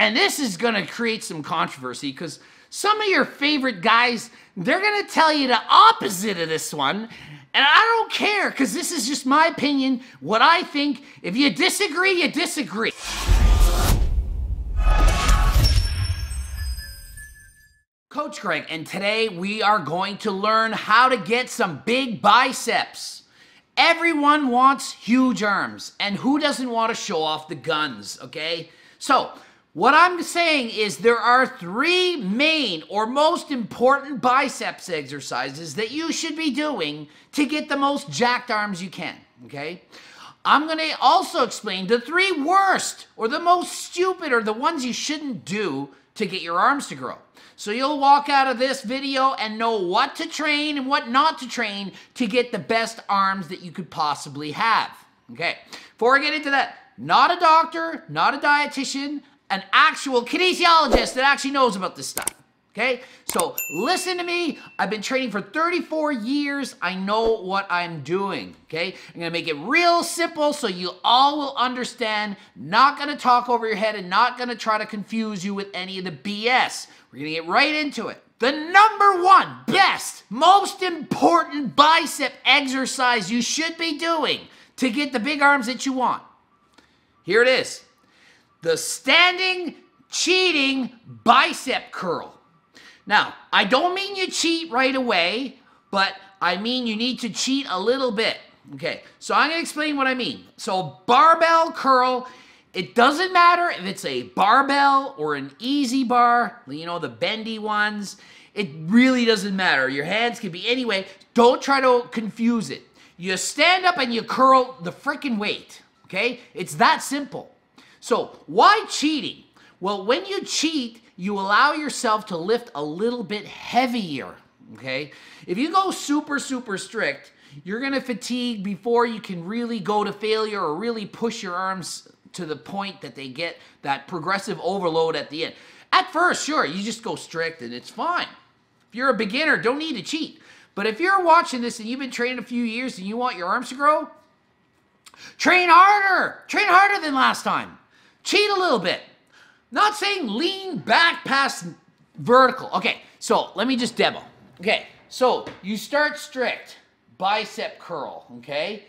And this is going to create some controversy because some of your favorite guys, they're going to tell you the opposite of this one. And I don't care because this is just my opinion, what I think. If you disagree, you disagree. Coach Greg, and today we are going to learn how to get some big biceps. Everyone wants huge arms, and who doesn't want to show off the guns, okay? So, what I'm saying is there are three main or most important biceps exercises that you should be doing to get the most jacked arms you can, okay? I'm going to also explain the three worst or the most stupid or the ones you shouldn't do to get your arms to grow. So you'll walk out of this video and know what to train and what not to train to get the best arms that you could possibly have. Okay, before I get into that, not a doctor, not a dietitian, an actual kinesiologist that actually knows about this stuff. Okay, so listen to me. I've been training for 34 years. I know what I'm doing. Okay, I'm gonna make it real simple so you all will understand. Not gonna talk over your head and not gonna try to confuse you with any of the BS. We're to get right into it. The number one best, most important bicep exercise you should be doing to get the big arms that you want. Here it is the standing cheating bicep curl. Now, I don't mean you cheat right away, but I mean you need to cheat a little bit. Okay, so I'm gonna explain what I mean. So, barbell curl it doesn't matter if it's a barbell or an EZ bar, you know, the bendy ones. It really doesn't matter. Your hands can be anyway. Don't try to confuse it. You stand up and you curl the freaking weight, okay? It's that simple. So, why cheating? Well, when you cheat, you allow yourself to lift a little bit heavier, okay? If you go super, super strict, you're gonna fatigue before you can really go to failure or really push your arms to the point that they get that progressive overload at the end. At first, sure, you just go strict and it's fine. If you're a beginner, don't need to cheat. But if you're watching this and you've been training a few years and you want your arms to grow, train harder. Train harder than last time. Cheat a little bit. Not saying lean back past vertical. Okay, so let me just demo. Okay, so you start strict, bicep curl, okay?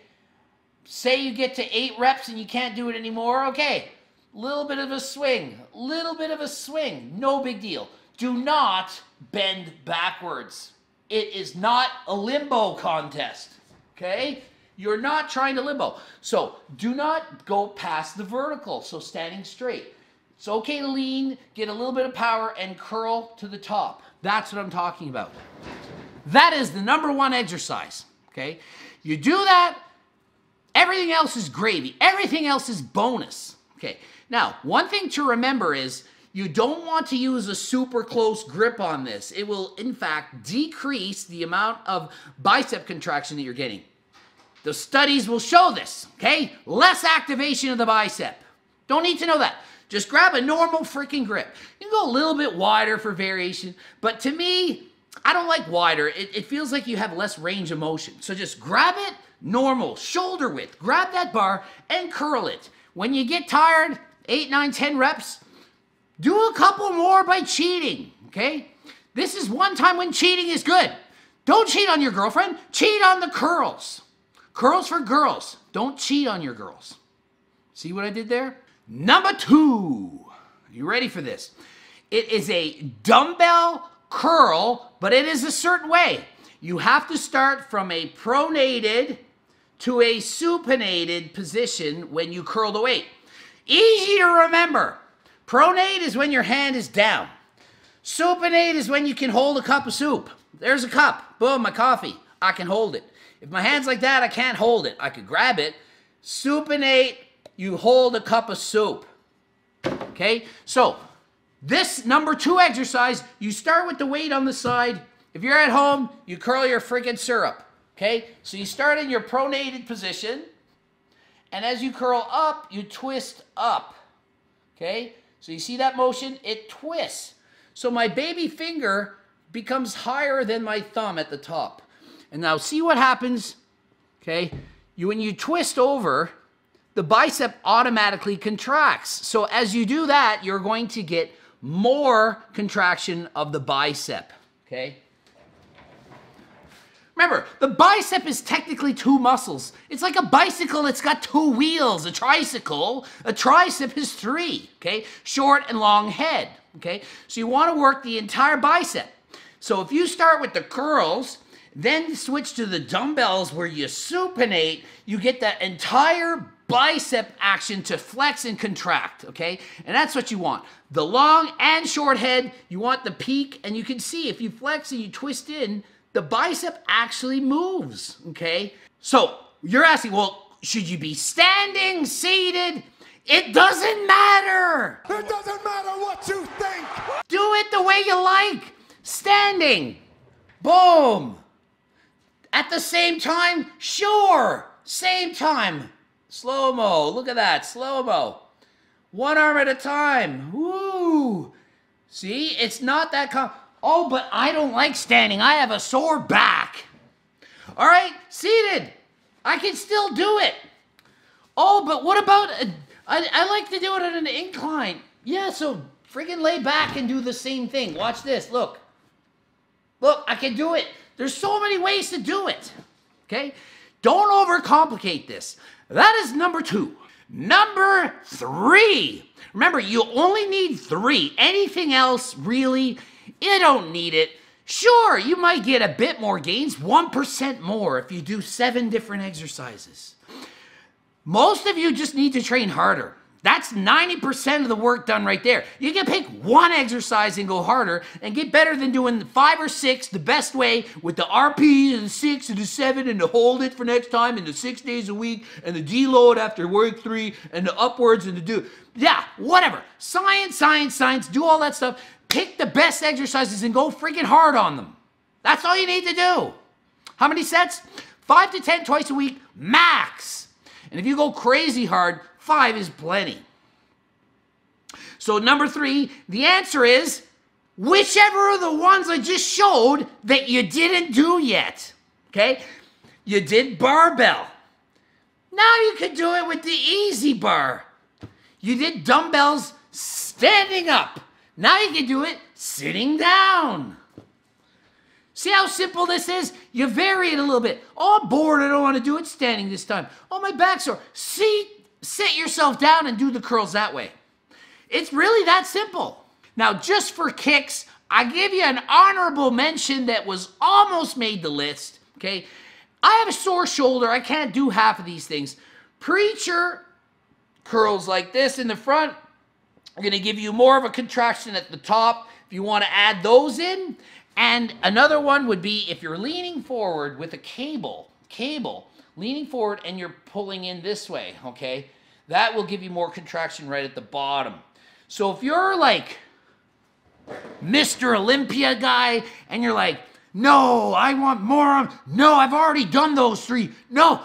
Say you get to eight reps and you can't do it anymore, okay. Little bit of a swing, little bit of a swing, no big deal. Do not bend backwards. It is not a limbo contest, okay? You're not trying to limbo. So do not go past the vertical, so standing straight. It's okay to lean, get a little bit of power, and curl to the top. That's what I'm talking about. That is the number one exercise, okay? You do that, Everything else is gravy. Everything else is bonus. Okay. Now, one thing to remember is you don't want to use a super close grip on this. It will, in fact, decrease the amount of bicep contraction that you're getting. The studies will show this, okay? Less activation of the bicep. Don't need to know that. Just grab a normal freaking grip. You can go a little bit wider for variation, but to me, I don't like wider. It, it feels like you have less range of motion. So just grab it, normal, shoulder width. Grab that bar and curl it. When you get tired, eight, nine, ten reps, do a couple more by cheating, okay? This is one time when cheating is good. Don't cheat on your girlfriend, cheat on the curls. Curls for girls. Don't cheat on your girls. See what I did there? Number two. You ready for this? It is a dumbbell curl, but it is a certain way. You have to start from a pronated to a supinated position when you curl the weight. Easy to remember. Pronate is when your hand is down. Supinate is when you can hold a cup of soup. There's a cup. Boom, my coffee. I can hold it. If my hand's like that, I can't hold it. I could grab it. Supinate, you hold a cup of soup. Okay? So, this number two exercise, you start with the weight on the side. If you're at home, you curl your freaking syrup. Okay, so you start in your pronated position, and as you curl up, you twist up. Okay, so you see that motion? It twists. So my baby finger becomes higher than my thumb at the top. And now see what happens, okay? You, when you twist over, the bicep automatically contracts. So as you do that, you're going to get more contraction of the bicep, okay? Remember, the bicep is technically two muscles. It's like a bicycle that's got two wheels, a tricycle. A tricep is three, okay? Short and long head, okay? So you want to work the entire bicep. So if you start with the curls, then switch to the dumbbells where you supinate, you get that entire bicep action to flex and contract, okay? And that's what you want. The long and short head, you want the peak, and you can see if you flex and you twist in, the bicep actually moves, okay? So you're asking, well, should you be standing, seated? It doesn't matter. It doesn't matter what you think. Do it the way you like. Standing. Boom. At the same time, sure. Same time. Slow mo. Look at that. Slow mo. One arm at a time. Woo. See, it's not that com- Oh, but I don't like standing. I have a sore back. All right, seated. I can still do it. Oh, but what about, a, I, I like to do it at an incline. Yeah, so friggin' lay back and do the same thing. Watch this, look. Look, I can do it. There's so many ways to do it, okay? Don't overcomplicate this. That is number two. Number three. Remember, you only need three. Anything else, really, you don't need it. Sure, you might get a bit more gains, 1% more if you do seven different exercises. Most of you just need to train harder. That's 90% of the work done right there. You can pick one exercise and go harder and get better than doing five or six the best way with the RP and the six and the seven and the hold it for next time and the six days a week and the deload after work three and the upwards and the do. Yeah, whatever. Science, science, science, do all that stuff. Pick the best exercises and go freaking hard on them. That's all you need to do. How many sets? Five to 10 twice a week, max. And if you go crazy hard, Five is plenty. So, number three, the answer is whichever of the ones I just showed that you didn't do yet. Okay? You did barbell. Now you can do it with the EZ bar. You did dumbbells standing up. Now you can do it sitting down. See how simple this is? You vary it a little bit. Oh, I'm bored. I don't want to do it standing this time. Oh, my back's sore. See sit yourself down and do the curls that way. It's really that simple. Now, just for kicks, I give you an honorable mention that was almost made the list, okay? I have a sore shoulder. I can't do half of these things. Preacher curls like this in the front are going to give you more of a contraction at the top if you want to add those in. And another one would be if you're leaning forward with a cable, cable, leaning forward and you're pulling in this way, okay? That will give you more contraction right at the bottom. So if you're like Mr. Olympia guy and you're like, no, I want more. Of no, I've already done those three. No,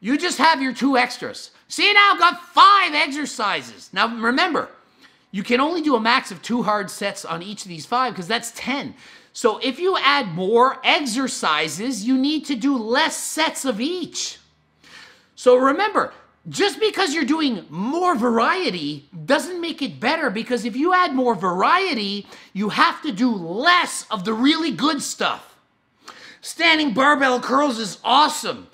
you just have your two extras. See now, I've got five exercises. Now remember, you can only do a max of two hard sets on each of these five because that's 10. So if you add more exercises, you need to do less sets of each. So remember, just because you're doing more variety doesn't make it better because if you add more variety, you have to do less of the really good stuff. Standing barbell curls is awesome.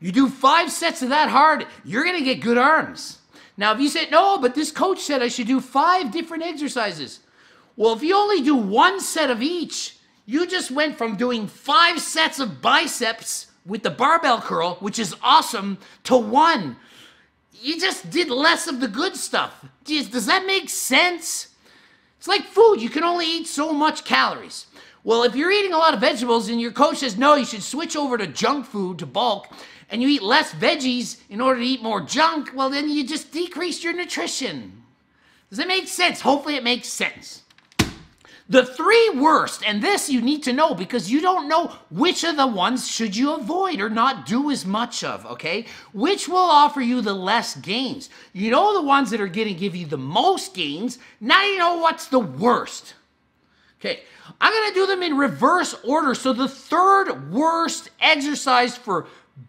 You do five sets of that hard, you're gonna get good arms. Now, if you say, no, but this coach said I should do five different exercises. Well, if you only do one set of each, you just went from doing five sets of biceps with the barbell curl, which is awesome, to one. You just did less of the good stuff. Jeez, does that make sense? It's like food, you can only eat so much calories. Well, if you're eating a lot of vegetables and your coach says, no, you should switch over to junk food, to bulk, and you eat less veggies in order to eat more junk, well, then you just decrease your nutrition. Does that make sense? Hopefully, it makes sense. The three worst, and this you need to know because you don't know which of the ones should you avoid or not do as much of, okay? Which will offer you the less gains. You know the ones that are going to give you the most gains. Now you know what's the worst. Okay, I'm going to do them in reverse order. So the third worst exercise for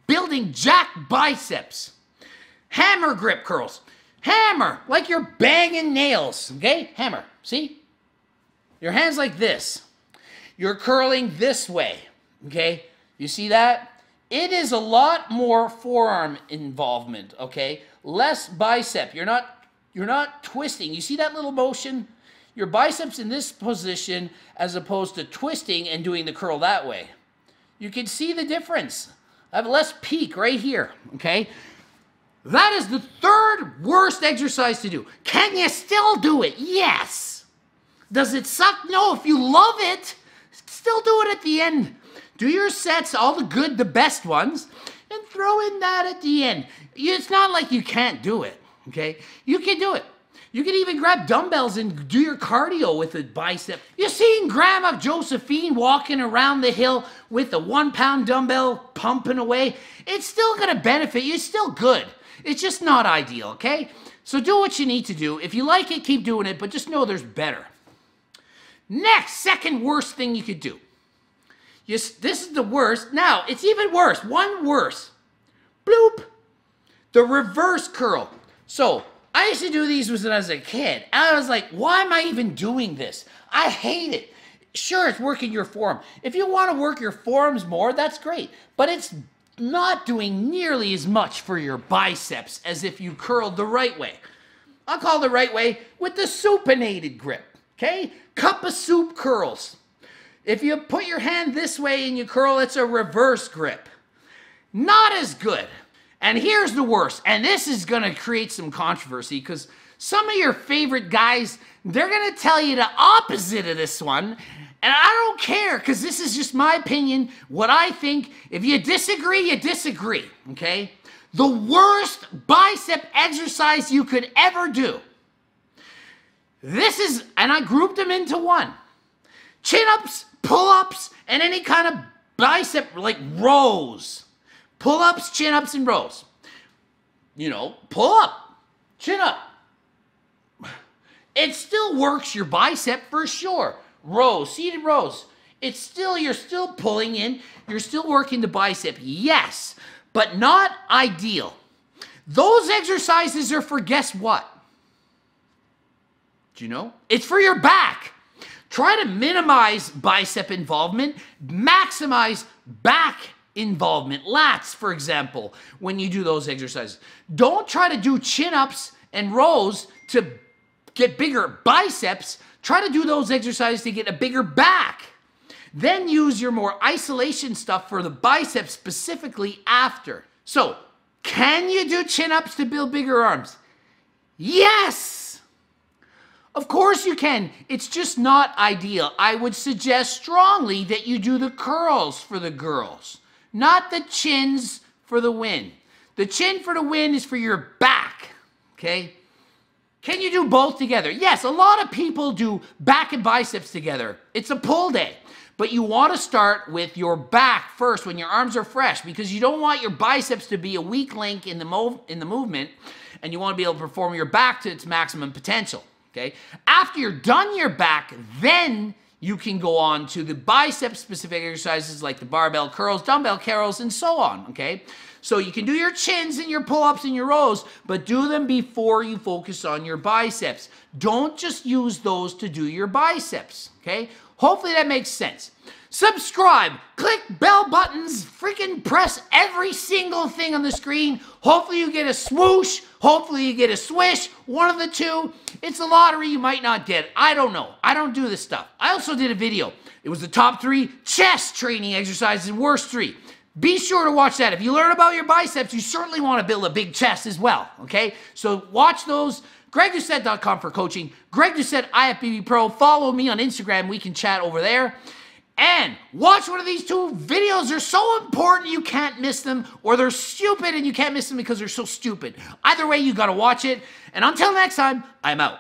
building jack biceps Hammer grip curls. Hammer, like you're banging nails, okay? Hammer, see? Your hand's like this. You're curling this way, okay? You see that? It is a lot more forearm involvement, okay? Less bicep. You're not you're not twisting. You see that little motion? Your biceps in this position as opposed to twisting and doing the curl that way. You can see the difference. I have less peak right here, okay? That is the third worst exercise to do. Can you still do it? Yes. Does it suck? No. If you love it, still do it at the end. Do your sets, all the good, the best ones, and throw in that at the end. It's not like you can't do it, okay? You can do it. You can even grab dumbbells and do your cardio with a bicep. You're seeing Grandma Josephine walking around the hill with a one pound dumbbell pumping away. It's still gonna benefit you, it's still good. It's just not ideal, okay? So do what you need to do. If you like it, keep doing it, but just know there's better. Next, second worst thing you could do. You, this is the worst. Now, it's even worse. One worse. Bloop. The reverse curl. So, I used to do these when I was a kid. I was like, why am I even doing this? I hate it. Sure, it's working your forearm. If you want to work your forearms more, that's great. But it's not doing nearly as much for your biceps as if you curled the right way. I'll call the right way with the supinated grip. Okay? Cup of soup curls. If you put your hand this way and you curl, it's a reverse grip. Not as good. And here's the worst, and this is gonna create some controversy because some of your favorite guys, they're gonna tell you the opposite of this one. And I don't care because this is just my opinion, what I think. If you disagree, you disagree, okay? The worst bicep exercise you could ever do. This is, and I grouped them into one chin ups, pull ups, and any kind of bicep like rows. Pull ups, chin ups, and rows. You know, pull up, chin up. It still works your bicep for sure. Rows, seated rows. It's still, you're still pulling in, you're still working the bicep, yes, but not ideal. Those exercises are for guess what? Do you know? It's for your back. Try to minimize bicep involvement, maximize back involvement. Lats, for example, when you do those exercises. Don't try to do chin ups and rows to get bigger biceps. Try to do those exercises to get a bigger back. Then use your more isolation stuff for the biceps specifically after. So, can you do chin ups to build bigger arms? Yes! Of course you can. It's just not ideal. I would suggest strongly that you do the curls for the girls not the chins for the win. The chin for the win is for your back, okay? Can you do both together? Yes, a lot of people do back and biceps together. It's a pull day. But you want to start with your back first when your arms are fresh because you don't want your biceps to be a weak link in the move in the movement and you want to be able to perform your back to its maximum potential, okay? After you're done your back, then you can go on to the bicep specific exercises like the barbell curls, dumbbell curls, and so on, okay? So you can do your chins and your pull-ups and your rows, but do them before you focus on your biceps. Don't just use those to do your biceps, okay? Hopefully that makes sense. Subscribe, click bell buttons, freaking press every single thing on the screen. Hopefully you get a swoosh, hopefully you get a swish, one of the two. It's a lottery you might not get. I don't know. I don't do this stuff. I also did a video. It was the top three chest training exercises, worst three. Be sure to watch that. If you learn about your biceps, you certainly want to build a big chest as well, okay? So watch those. GregDoucette.com for coaching. Greg Doucette, IFBB Pro. Follow me on Instagram. We can chat over there. And watch one of these two videos. They're so important you can't miss them, or they're stupid and you can't miss them because they're so stupid. Either way, you got to watch it. And until next time, I'm out.